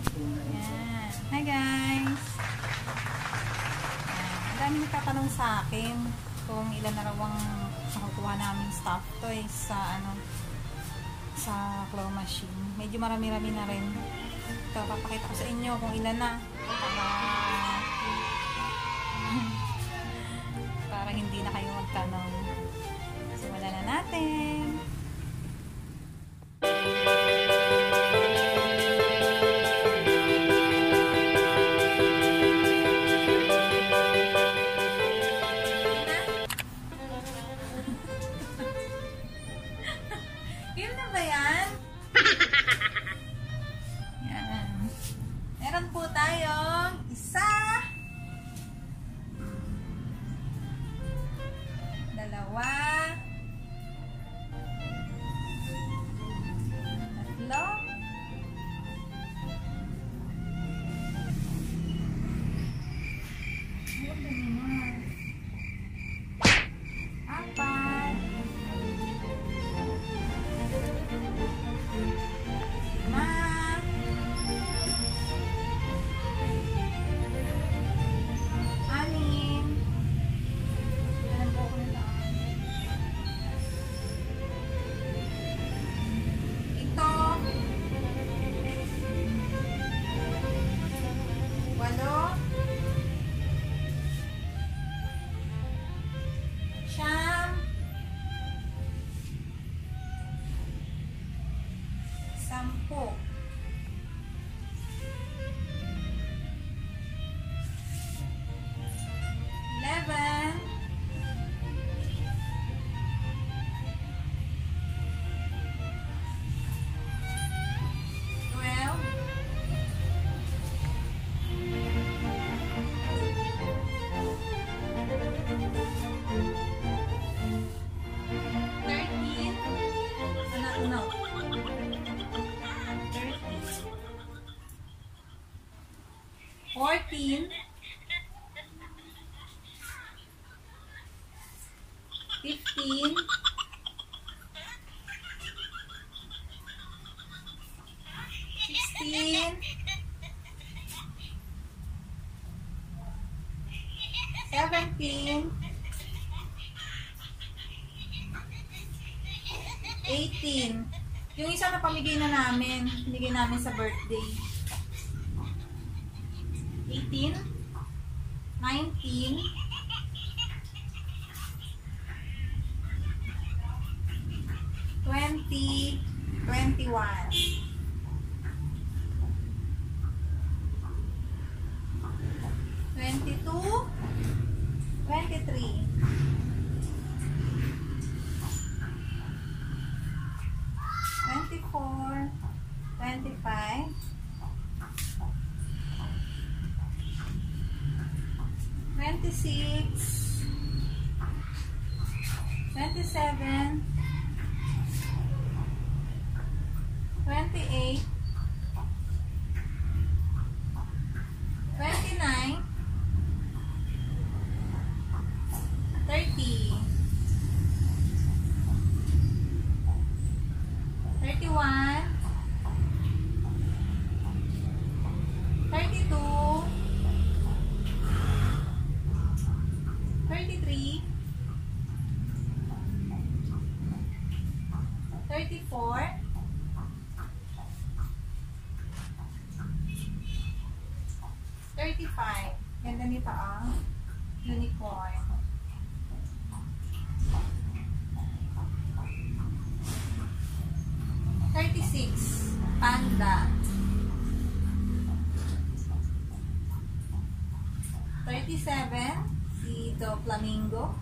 Yan. Hi guys! Ang dami nagtatanong sa akin kung ilan na raw ang nakukuha namin stuff toys sa ano sa claw machine. Medyo marami-rami na rin. Ito, papakita ko sa inyo kung ilan na. Para, para hindi na kayo magtanong. Simulan na natin. Yun fourteen, fifteen, sixteen, seventeen, eighteen. Yung isa na pamigay na namin, binigay namin sa birthday. 18, 19, 20, 21. Twenty-two, twenty-three, 26, 27, 28, 35. Ganda nito ang unicorn. Thirty-six, panda. Thirty-seven, si Do Flamingo.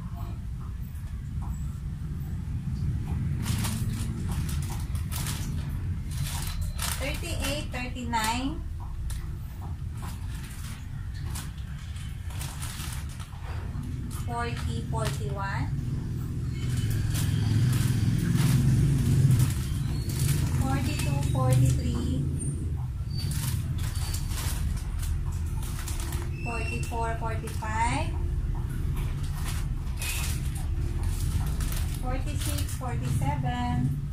Thirty-eight, thirty-nine, 40, 41. 42, 43. 44, 45. 46, 47.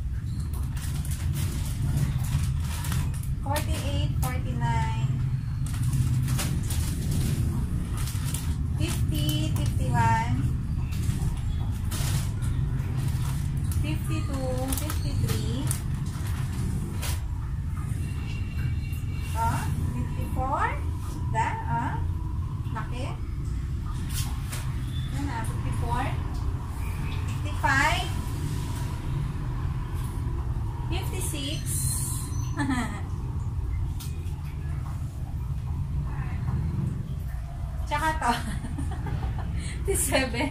56. Tsaka to. 57.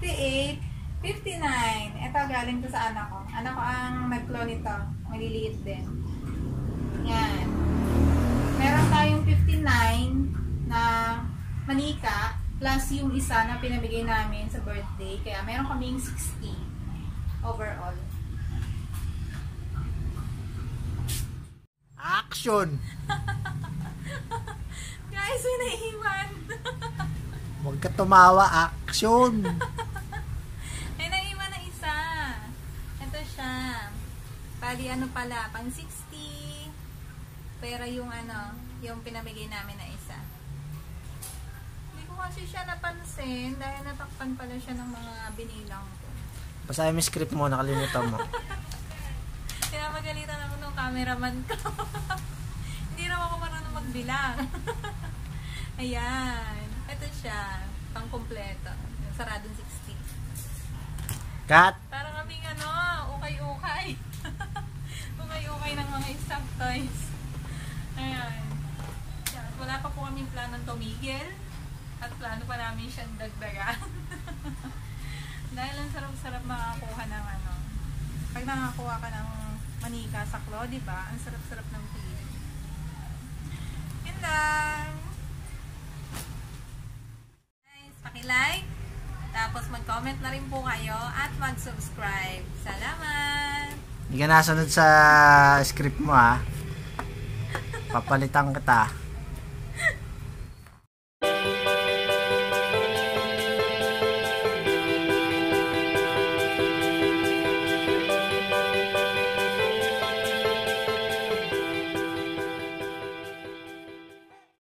58. 59. Ito, galing to sa anak ko. Anak ko ang nag-clone nito. Maliliit din. Yan. Meron tayong 59 na manika plus yung isa na pinamigay namin sa birthday. Kaya meron kaming 60 overall. Action! Guys, may naiiwan. Huwag ka tumawa, action! may naiiwan na isa. Ito siya. Bali ano pala, pang 60. Pero yung ano, yung pinamigay namin na isa. Hindi ko kasi siya napansin dahil natakpan pala siya ng mga binilang ko. Basahin mo yung script mo, nakalimutan mo. Kaya magalitan ako ng cameraman ko. Hindi raw ako marunong magbilang. Ayan. Ito siya. Pang kompleto. Yung saradong 60. Cut! Parang kaming ano, ukay-ukay. ukay-ukay ng mga stock toys. Ayan. Yan. Wala pa po kaming planong tumigil. At plano pa namin siyang dagdagan. Dahil ang sarap-sarap makakuha ng ano. Pag nakakuha ka ng manika sa klo, di ba? Ang sarap-sarap ng feeling. Yun lang. Guys, paki-like. Tapos mag-comment na rin po kayo at mag-subscribe. Salamat! Hindi ka nasunod sa script mo ha. Papalitan kita.